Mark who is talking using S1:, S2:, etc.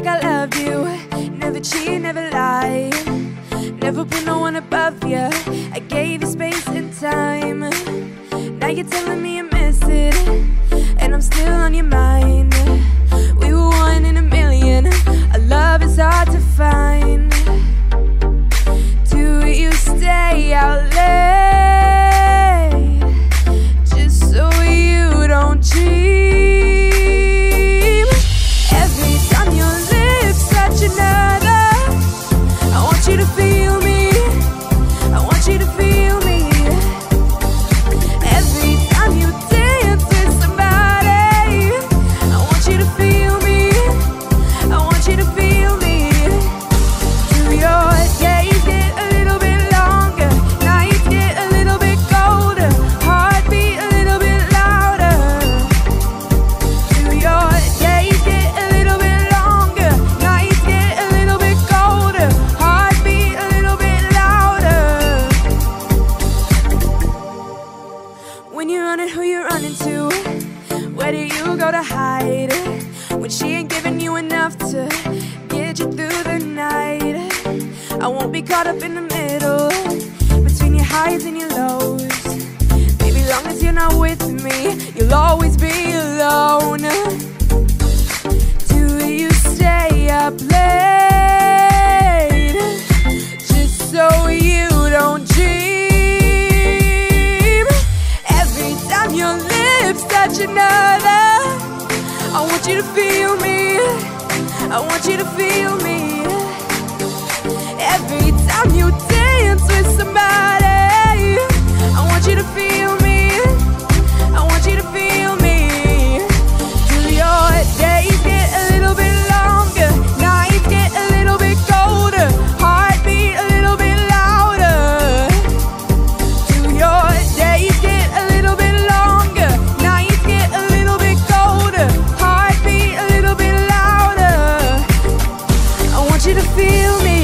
S1: like I loved you. Never cheat, never lie. Never put no one above you. I gave you space and time. Now you're telling me you miss it. And I'm still on your mind. You're running, who you running to? Where do you go to hide? When she ain't giving you enough to get you through the night. I won't be caught up in the middle between your highs and your lows. Baby, long as you're not with me, you'll always be want you to feel me. I want you to feel me. Every time you dance with somebody, I want you to feel. you to feel me.